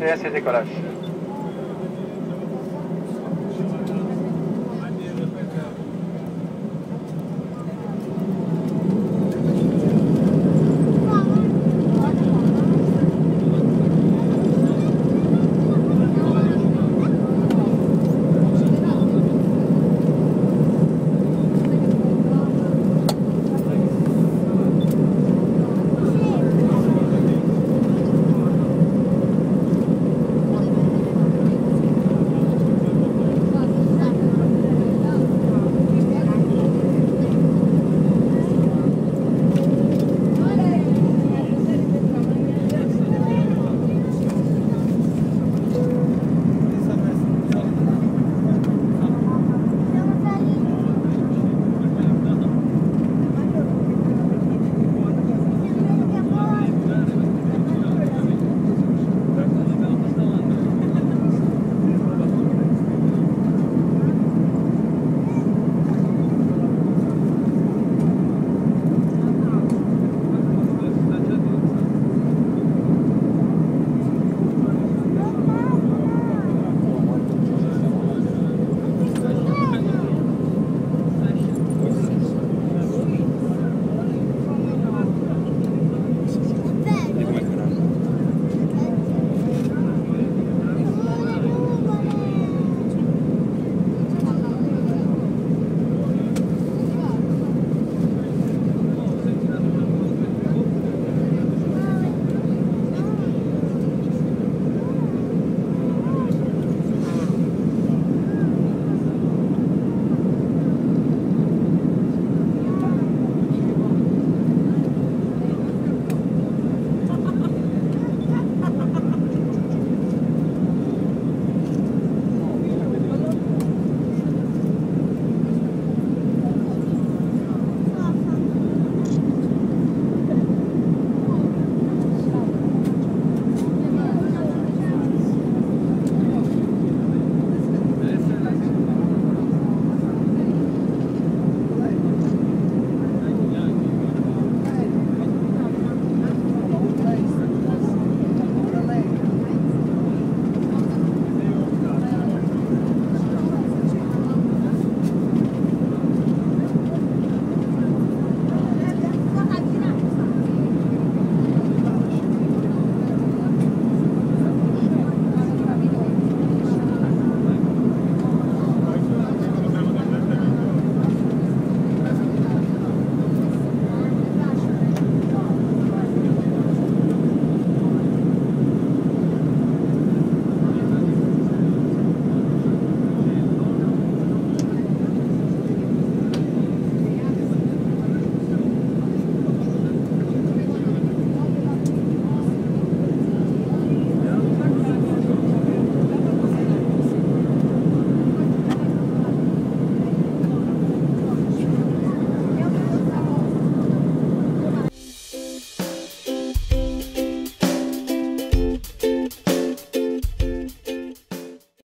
et à ses décollages.